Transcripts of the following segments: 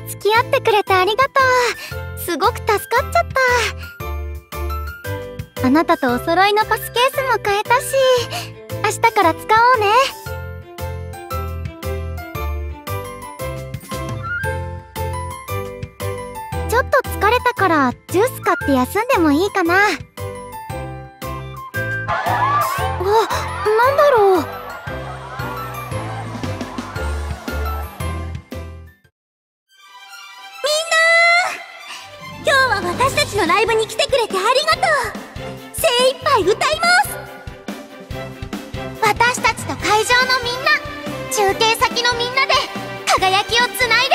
付き合ってくれてありがとう。すごく助かっちゃった。あなたとお揃いのパスケースも買えたし明日から使おうね。ちょっと疲れたからジュース買って休んでもいいかな。今日は私たちのライブに来てくれてありがとう。精一杯歌います。私たちと会場のみんな中継先のみんなで輝きをつない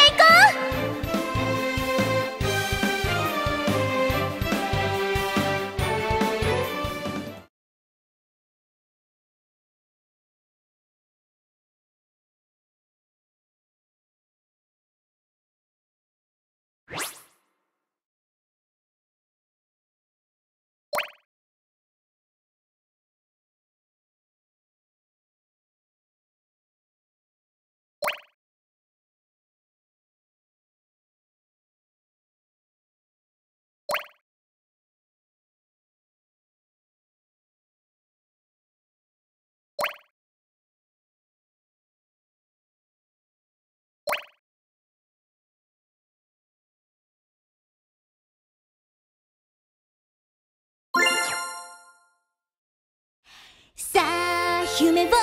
夢を叶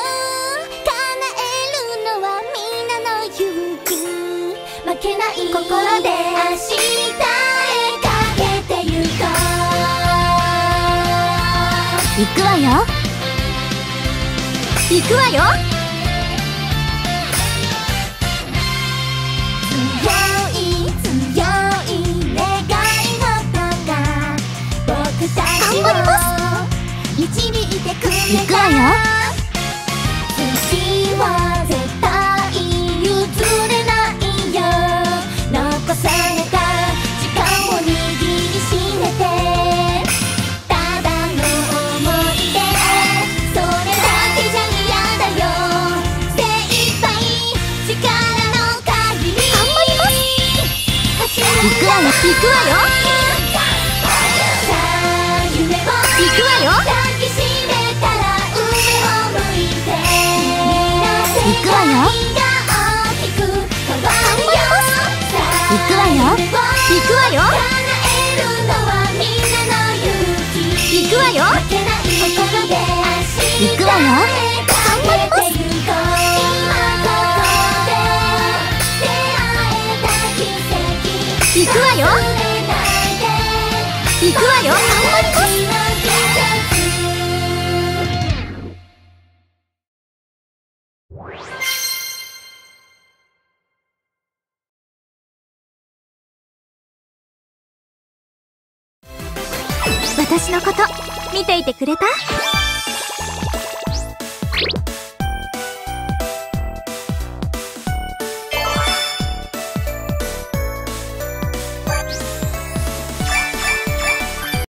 えるのはみんなの勇気負けない心で明日へかけてゆこう行くわよ行くわよ強い強い願い事が僕たちを頑張ります導いてくれた行くわよくわよ。行くわよ。行くわよ。行くわよ。行くわよ。行くわよ。行くわよ行くわよ。行くわよ。頑張ります。私のこと見ていてくれた？